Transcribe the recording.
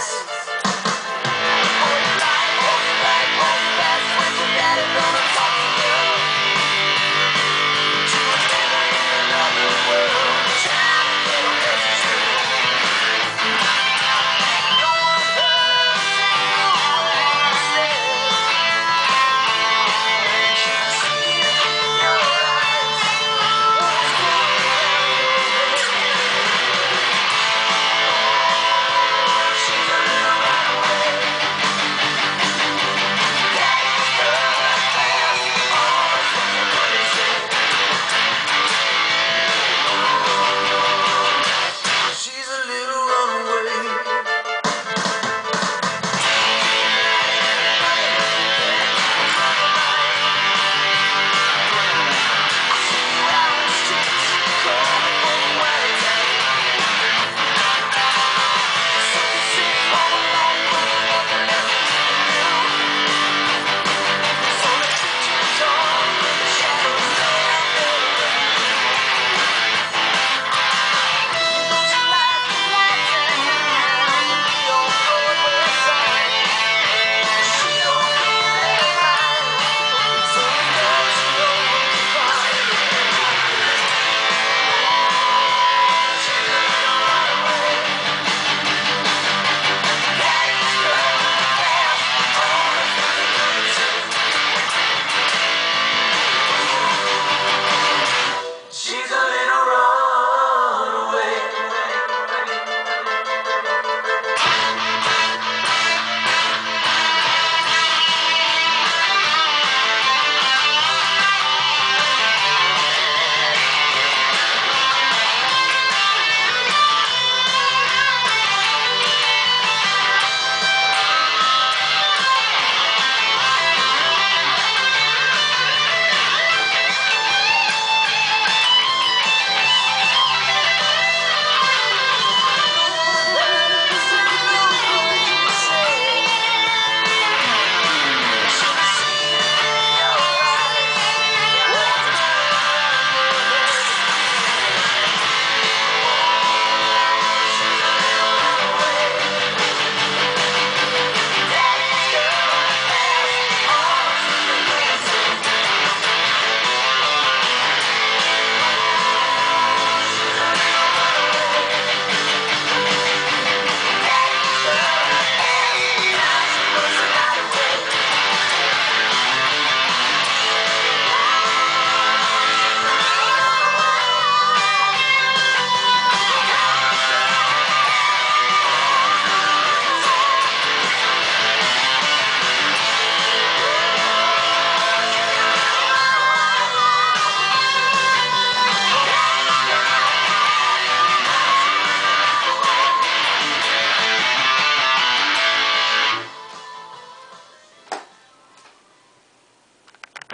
Yes.